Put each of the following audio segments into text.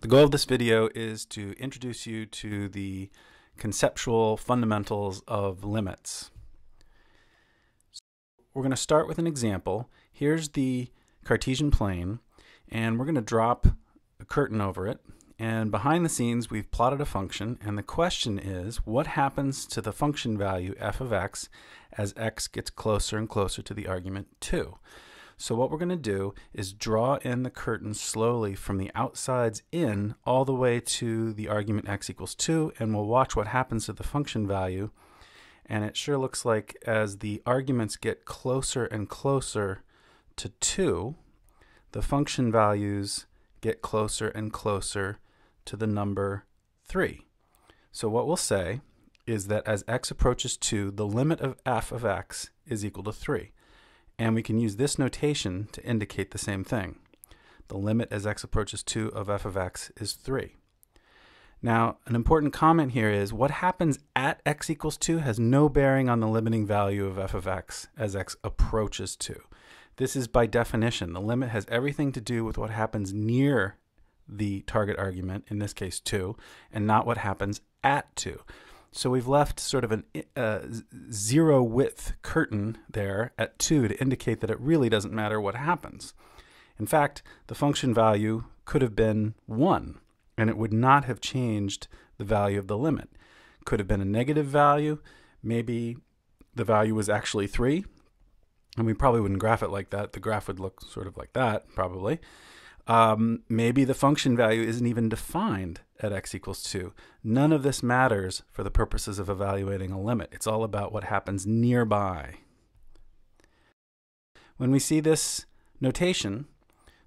The goal of this video is to introduce you to the conceptual fundamentals of limits. So we're going to start with an example. Here's the Cartesian plane, and we're going to drop a curtain over it. And behind the scenes, we've plotted a function, and the question is, what happens to the function value f of x as x gets closer and closer to the argument 2? So what we're going to do is draw in the curtain slowly from the outsides in all the way to the argument x equals 2 and we'll watch what happens to the function value and it sure looks like as the arguments get closer and closer to 2 the function values get closer and closer to the number 3. So what we'll say is that as x approaches 2 the limit of f of x is equal to 3. And we can use this notation to indicate the same thing. The limit as x approaches 2 of f of x is 3. Now, an important comment here is what happens at x equals 2 has no bearing on the limiting value of f of x as x approaches 2. This is by definition. The limit has everything to do with what happens near the target argument, in this case 2, and not what happens at 2. So we've left sort of a uh, zero width curtain there at 2 to indicate that it really doesn't matter what happens. In fact, the function value could have been 1, and it would not have changed the value of the limit. Could have been a negative value. Maybe the value was actually 3, and we probably wouldn't graph it like that. The graph would look sort of like that, probably. Um, maybe the function value isn't even defined at x equals 2. None of this matters for the purposes of evaluating a limit. It's all about what happens nearby. When we see this notation,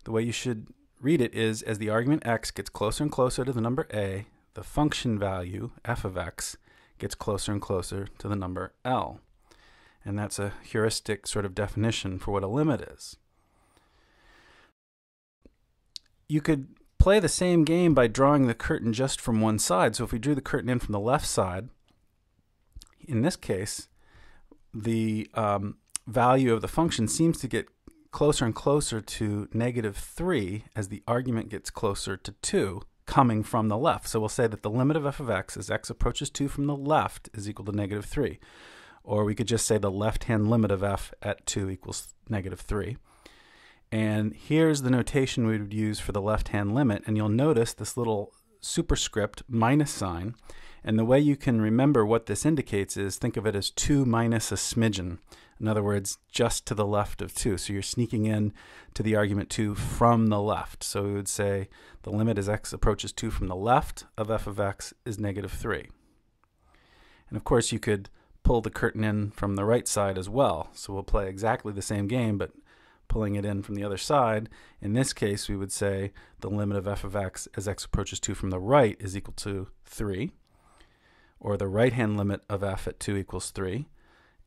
the way you should read it is as the argument x gets closer and closer to the number a, the function value, f of x, gets closer and closer to the number l. And that's a heuristic sort of definition for what a limit is you could play the same game by drawing the curtain just from one side. So if we drew the curtain in from the left side, in this case, the um, value of the function seems to get closer and closer to negative 3 as the argument gets closer to 2 coming from the left. So we'll say that the limit of f of x as x approaches 2 from the left is equal to negative 3. Or we could just say the left-hand limit of f at 2 equals negative 3. And here's the notation we would use for the left-hand limit. And you'll notice this little superscript minus sign. And the way you can remember what this indicates is think of it as 2 minus a smidgen. In other words, just to the left of 2. So you're sneaking in to the argument 2 from the left. So we would say the limit as x approaches 2 from the left of f of x is negative 3. And of course, you could pull the curtain in from the right side as well. So we'll play exactly the same game, but pulling it in from the other side. In this case, we would say the limit of f of x as x approaches 2 from the right is equal to 3, or the right-hand limit of f at 2 equals 3.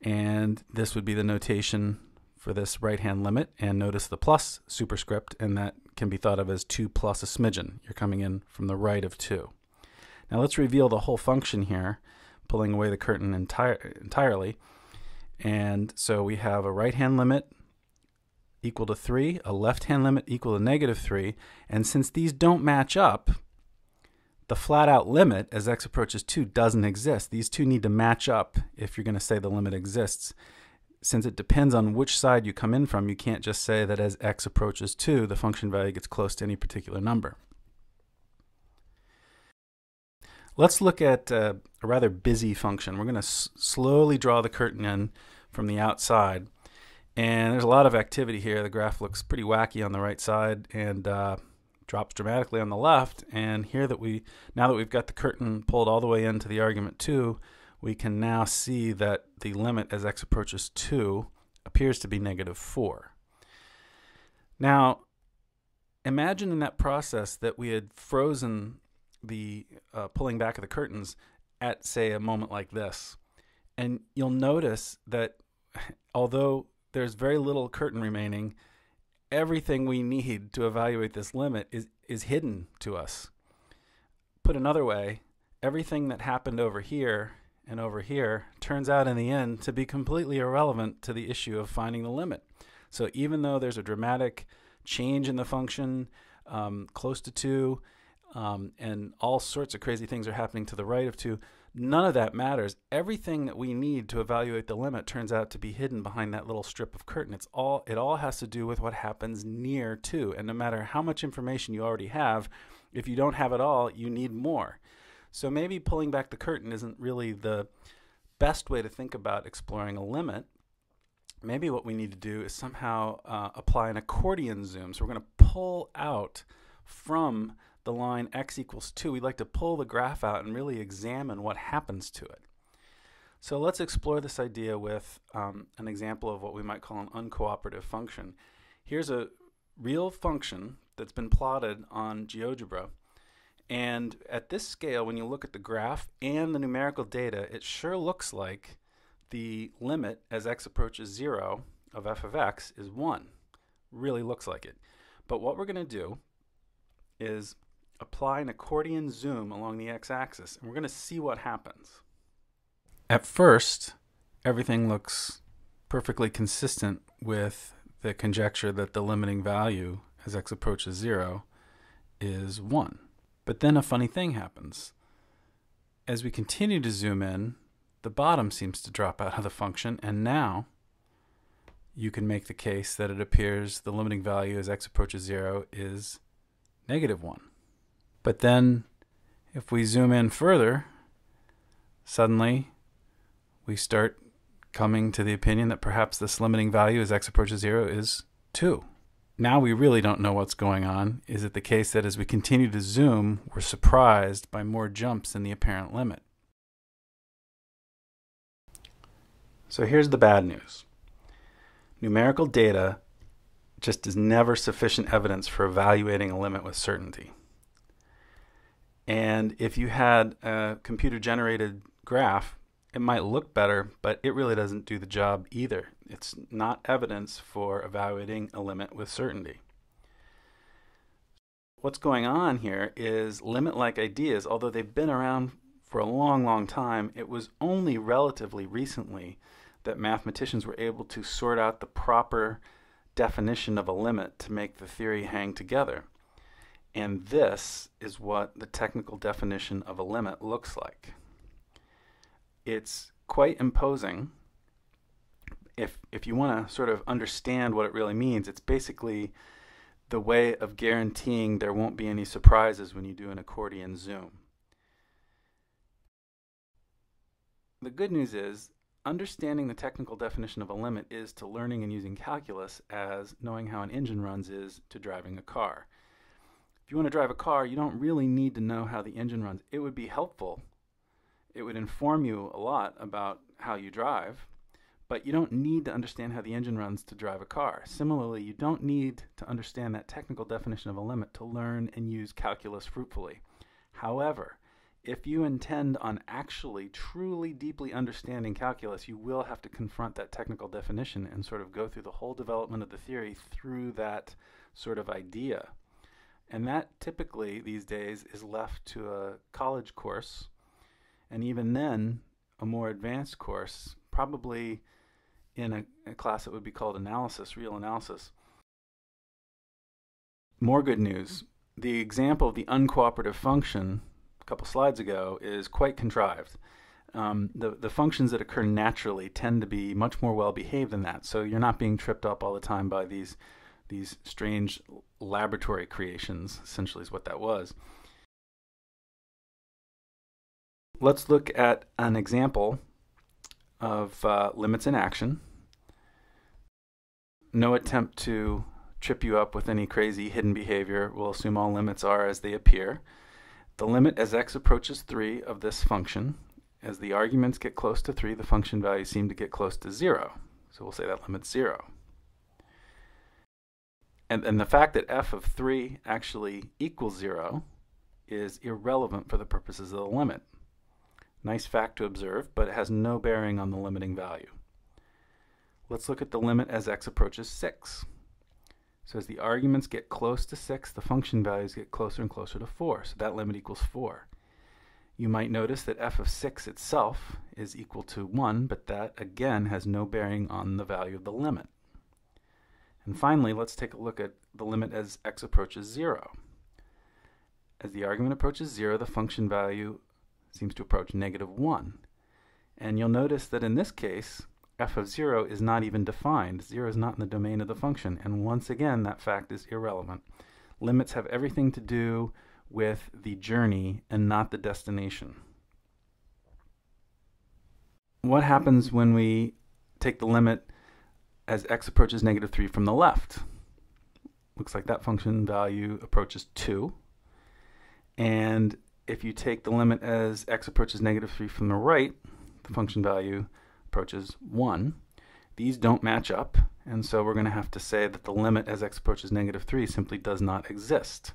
And this would be the notation for this right-hand limit. And notice the plus superscript, and that can be thought of as 2 plus a smidgen. You're coming in from the right of 2. Now let's reveal the whole function here, pulling away the curtain entire, entirely. And so we have a right-hand limit equal to 3, a left-hand limit equal to negative 3, and since these don't match up, the flat-out limit as x approaches 2 doesn't exist. These two need to match up if you're going to say the limit exists. Since it depends on which side you come in from, you can't just say that as x approaches 2, the function value gets close to any particular number. Let's look at uh, a rather busy function. We're going to slowly draw the curtain in from the outside. And there's a lot of activity here. The graph looks pretty wacky on the right side and uh, drops dramatically on the left. And here that we, now that we've got the curtain pulled all the way into the argument 2, we can now see that the limit as x approaches 2 appears to be negative 4. Now, imagine in that process that we had frozen the uh, pulling back of the curtains at, say, a moment like this. And you'll notice that although there's very little curtain remaining. Everything we need to evaluate this limit is, is hidden to us. Put another way, everything that happened over here and over here turns out in the end to be completely irrelevant to the issue of finding the limit. So even though there's a dramatic change in the function um, close to 2, um, and all sorts of crazy things are happening to the right of 2. None of that matters. Everything that we need to evaluate the limit turns out to be hidden behind that little strip of curtain. It's all it all has to do with what happens near 2. And no matter how much information you already have, if you don't have it all, you need more. So maybe pulling back the curtain isn't really the best way to think about exploring a limit. Maybe what we need to do is somehow uh, apply an accordion zoom. So we're going to pull out from the line x equals 2, we'd like to pull the graph out and really examine what happens to it. So let's explore this idea with um, an example of what we might call an uncooperative function. Here's a real function that's been plotted on GeoGebra. And at this scale, when you look at the graph and the numerical data, it sure looks like the limit as x approaches 0 of f of x is 1. Really looks like it. But what we're going to do is apply an accordion zoom along the x-axis, and we're going to see what happens. At first, everything looks perfectly consistent with the conjecture that the limiting value as x approaches 0 is 1. But then a funny thing happens. As we continue to zoom in, the bottom seems to drop out of the function, and now you can make the case that it appears the limiting value as x approaches 0 is negative 1. But then, if we zoom in further, suddenly we start coming to the opinion that perhaps this limiting value as x approaches 0 is 2. Now we really don't know what's going on. Is it the case that as we continue to zoom, we're surprised by more jumps in the apparent limit? So here's the bad news. Numerical data just is never sufficient evidence for evaluating a limit with certainty. And if you had a computer generated graph, it might look better, but it really doesn't do the job either. It's not evidence for evaluating a limit with certainty. What's going on here is limit like ideas, although they've been around for a long, long time, it was only relatively recently that mathematicians were able to sort out the proper definition of a limit to make the theory hang together. And this is what the technical definition of a limit looks like. It's quite imposing. If, if you want to sort of understand what it really means, it's basically the way of guaranteeing there won't be any surprises when you do an accordion zoom. The good news is understanding the technical definition of a limit is to learning and using calculus as knowing how an engine runs is to driving a car. You want to drive a car, you don't really need to know how the engine runs. It would be helpful. It would inform you a lot about how you drive, but you don't need to understand how the engine runs to drive a car. Similarly, you don't need to understand that technical definition of a limit to learn and use calculus fruitfully. However, if you intend on actually truly deeply understanding calculus, you will have to confront that technical definition and sort of go through the whole development of the theory through that sort of idea. And that typically these days is left to a college course, and even then, a more advanced course, probably in a, a class that would be called analysis, real analysis. More good news. The example of the uncooperative function a couple slides ago is quite contrived. Um, the, the functions that occur naturally tend to be much more well behaved than that. So you're not being tripped up all the time by these these strange laboratory creations, essentially, is what that was. Let's look at an example of uh, limits in action. No attempt to trip you up with any crazy hidden behavior. We'll assume all limits are as they appear. The limit as x approaches 3 of this function, as the arguments get close to 3, the function values seem to get close to 0. So we'll say that limit's 0 and, and the fact that f of 3 actually equals 0 is irrelevant for the purposes of the limit. Nice fact to observe, but it has no bearing on the limiting value. Let's look at the limit as x approaches 6. So as the arguments get close to 6, the function values get closer and closer to 4. So that limit equals 4. You might notice that f of 6 itself is equal to 1, but that again has no bearing on the value of the limit. And finally, let's take a look at the limit as x approaches 0. As the argument approaches 0, the function value seems to approach negative 1. And you'll notice that in this case, f of 0 is not even defined. 0 is not in the domain of the function. And once again, that fact is irrelevant. Limits have everything to do with the journey and not the destination. What happens when we take the limit as x approaches negative 3 from the left? Looks like that function value approaches 2. And if you take the limit as x approaches negative 3 from the right, the function value approaches 1. These don't match up, and so we're going to have to say that the limit as x approaches negative 3 simply does not exist.